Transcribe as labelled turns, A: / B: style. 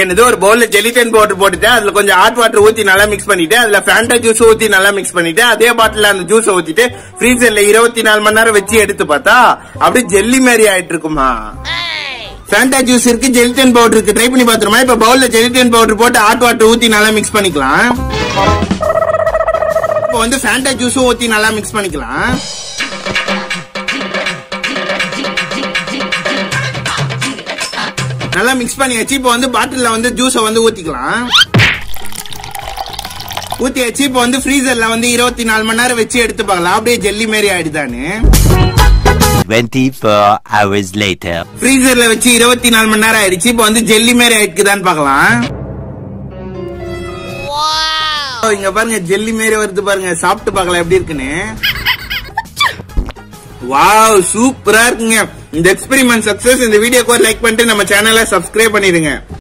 A: என்னது ஒரு பவுல்ல ஜெலிட்டன் பவுடர் போட்டுட்டு அதுல கொஞ்சம் ஹாட் வாட்டர் ஊத்தி நல்லா மிக்ஸ் பண்ணிட்டு அதுல ஃபேண்டா ஜூஸ் ஊத்தி நல்லா மிக்ஸ் பண்ணிட்டு அதே பாட்டில அந்த ஜூஸ் ஊத்திட்டு ஃப்ரீசர்ல இருபத்தி நாலு மணி நேரம் வச்சு எடுத்து பார்த்தா அப்படியே ஜெல்லி மாதிரி ஆயிட்டு இருக்குமா. ஃபேண்டா ஜூஸ் இருக்கு ஜெலிட்டன் பவுடர் இருக்கு. ட்ரை பண்ணி பாத்துருமா இப்ப பவுல்ல ஜெலிட்டன் பவுடர் போட்டு ஹாட் வாட்டர் ஊத்தி நல்லா மிக்ஸ் பண்ணிக்கலாம். இப்போ வந்து ஃபேண்டா ஜூஸும் ஊத்தி நல்லா மிக்ஸ் பண்ணிக்கலாம். நல்லா மிக்ஸ் பண்ணியாச்சு. இப்போ வந்து பாட்டில்ல வந்து ஜூஸை வந்து ஊத்திக்கலாம். ஊத்தியாச்சு. இப்போ வந்து ஃப்ரீசர்ல வந்து இருபத்தி நாலு மணி நேரம் வச்சு எடுத்து பார்க்கலாம். அப்படியே ஜெல்லி மாதிரி ஆயிடுதான்னு.
B: 24 hours later.
A: ஃப்ரீசர்ல வச்சு இருபத்தி நாலு மணி நேரம் ஆயிடுச்சு. இப்போ வந்து ஜெல்லி மாதிரி ஆயிடுக்குதான்னு பார்க்கலாம். இங்க பாருங்க ஜெல்லி மாதிரி வருது பாருங்க. சாப்பிட்டு பார்க்கலாம் எப்படி இருக்குன்னு. வாவ் சூப்பரா இருக்குங்க. இந்த எக்ஸ்பெரிமெண்ட் சக்சஸ் இந்த வீடியோக்கு லைக் பண்ணிட்டு நம்ம சேனலை சப்ஸ்கிரைப் பண்ணிடுங்க.